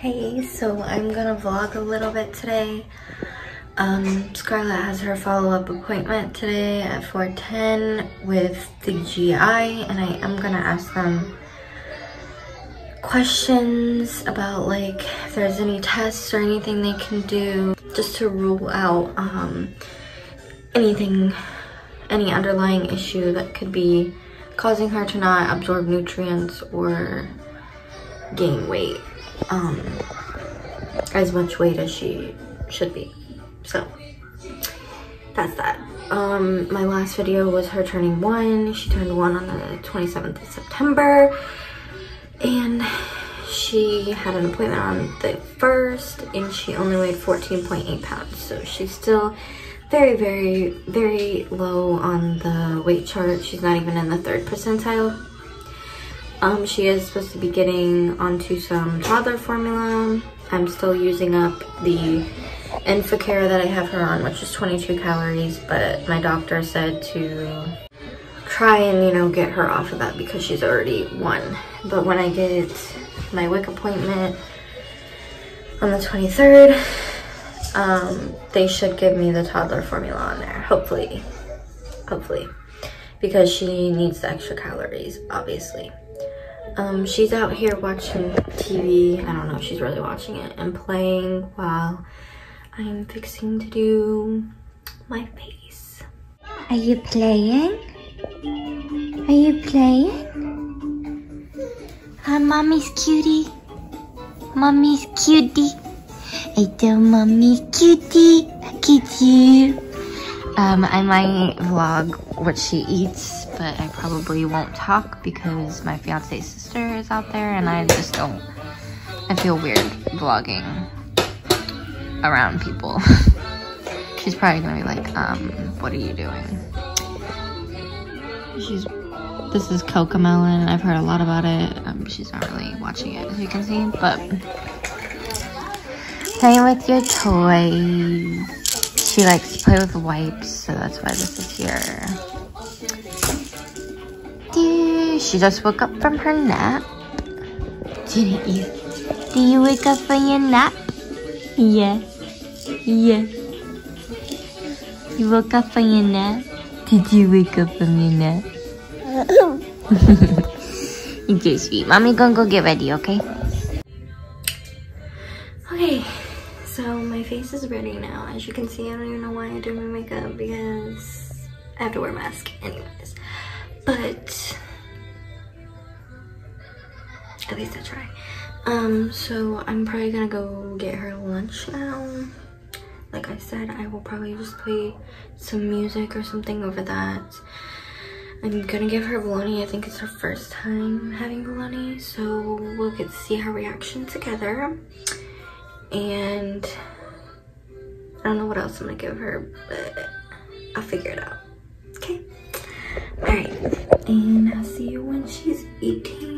Hey, so I'm gonna vlog a little bit today. Um, Scarlett has her follow-up appointment today at 4.10 with the GI and I am gonna ask them questions about like if there's any tests or anything they can do just to rule out um, anything, any underlying issue that could be causing her to not absorb nutrients or gain weight um, as much weight as she should be. So that's that. Um, my last video was her turning one. She turned one on the 27th of September. And she had an appointment on the 1st and she only weighed 14.8 pounds. So she's still very, very, very low on the weight chart. She's not even in the third percentile. Um, she is supposed to be getting onto some toddler formula. I'm still using up the Enfacare that I have her on, which is 22 calories, but my doctor said to try and, you know, get her off of that because she's already one. But when I get my WIC appointment on the 23rd, um, they should give me the toddler formula on there, hopefully, hopefully, because she needs the extra calories, obviously. Um, she's out here watching TV. I don't know if she's really watching it and playing while I'm fixing to do my face. Are you playing? Are you playing? Hi, mommy's cutie. Mommy's cutie. I tell mommy cutie. Look at you. Um, I might vlog what she eats, but I probably won't talk because my fiance's sister is out there and I just don't, I feel weird vlogging around people. She's probably gonna be like, um, what are you doing? She's, this is Cocomelon. I've heard a lot about it. Um, she's not really watching it, as you can see, but playing with your toys. She likes to play with wipes, so that's why this is here. She just woke up from her nap. Didn't you? Did you wake up from your nap? Yeah. Yeah. You woke up from your nap? Did you wake up from your nap? You're sweet. Mommy gonna go get ready, okay? Okay, so my face is ready now. As you can see, I don't even know why I did my makeup because I have to wear a mask anyways. But at least I try. Um, so I'm probably gonna go get her lunch now. Like I said, I will probably just play some music or something over that. I'm gonna give her bologna. I think it's her first time having bologna, so we'll get to see her reaction together. And I don't know what else I'm gonna give her, but I'll figure it out. Okay. All right. And I'll see you when she's eating.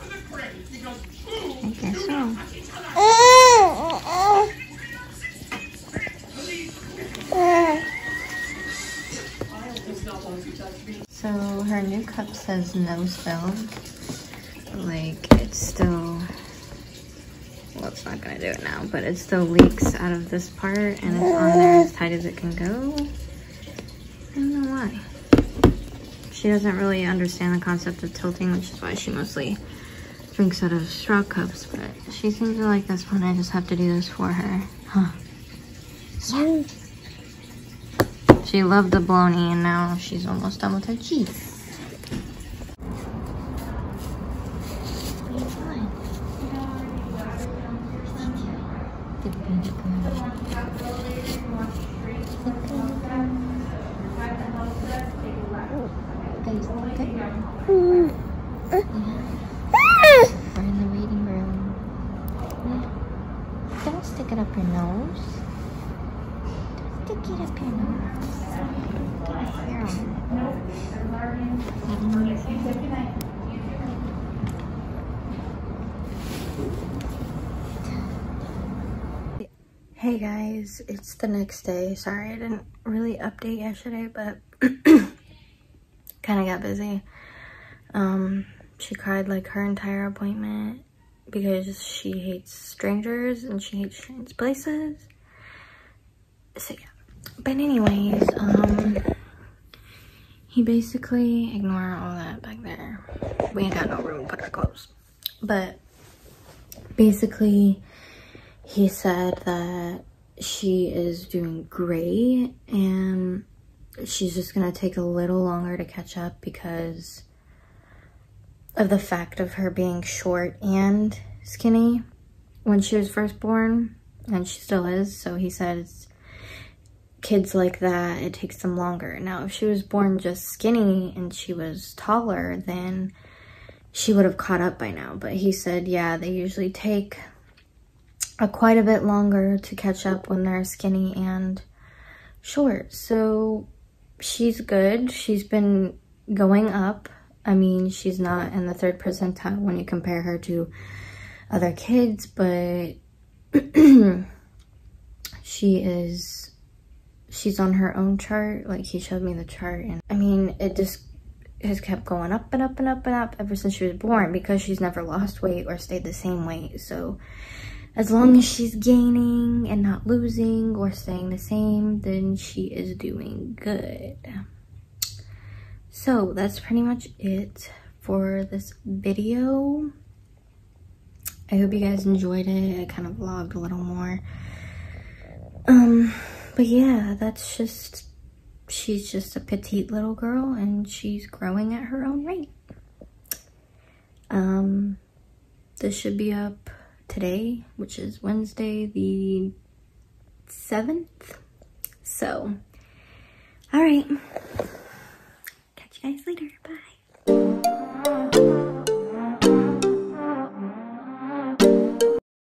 so. Her new cup says no spill. Like it's still well it's not gonna do it now, but it still leaks out of this part and it's on there as tight as it can go. I don't know why. She doesn't really understand the concept of tilting, which is why she mostly drinks out of straw cups, but she seems to like this one. I just have to do this for her. Huh. Yeah. She loved the bologna and now she's almost done with her cheese. We're in the up your nose. Stick it up your nose. Hey guys, it's the next day. Sorry I didn't really update yesterday, but kind of got busy. Um, she cried like her entire appointment because she hates strangers and she hates strange places. So yeah. But anyways, um, he basically, ignore all that back there. We ain't got no room to put our clothes. But basically, he said that she is doing great and she's just gonna take a little longer to catch up because of the fact of her being short and skinny when she was first born and she still is so he says kids like that it takes them longer now if she was born just skinny and she was taller then she would have caught up by now but he said yeah they usually take a quite a bit longer to catch up when they're skinny and short. So she's good. She's been going up. I mean, she's not in the third percentile when you compare her to other kids, but she is she's on her own chart. Like he showed me the chart and I mean, it just has kept going up and up and up and up ever since she was born because she's never lost weight or stayed the same weight. So as long as she's gaining and not losing or staying the same, then she is doing good. So that's pretty much it for this video. I hope you guys enjoyed it. I kind of vlogged a little more. Um, but yeah, that's just, she's just a petite little girl and she's growing at her own rate. Um, this should be up today, which is Wednesday the 7th. So, all right. You guys later. Bye.